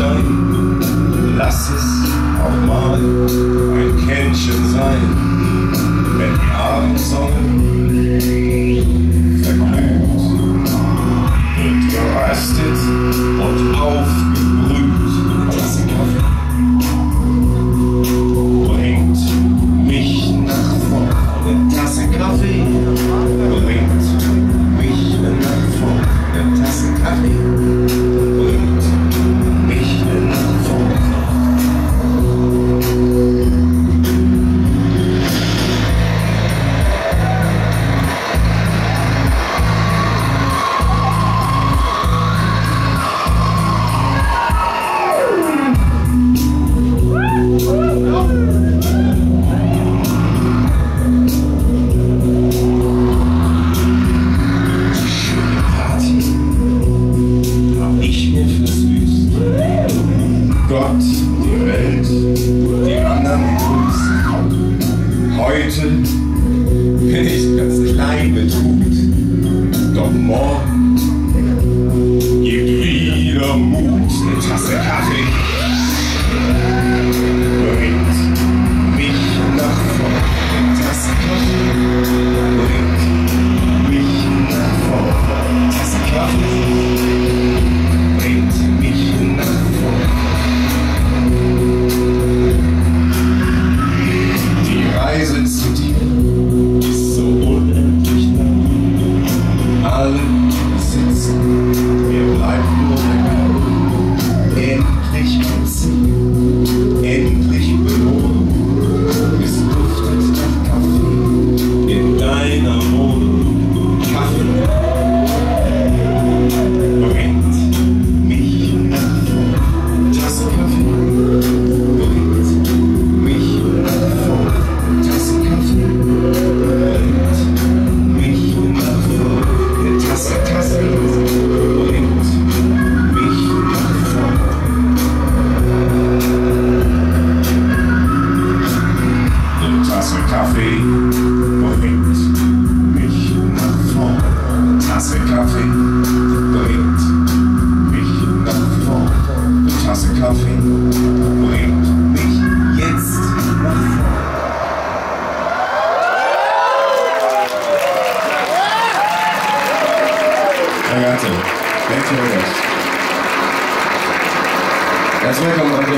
Stein, lass es auch mal ein Kännchen sein, wenn die Abendsonne verglüht und geröstet Heute bin ich ganz klein mit doch morgen gibt wieder Mut, eine Tasse Kaffee. silent kisses Kaffee bringt mich nach vorn. Eine Tasse Kaffee bringt mich jetzt nach vorn. Ragazzi, thanks very much. Herzlich willkommen, Andrea.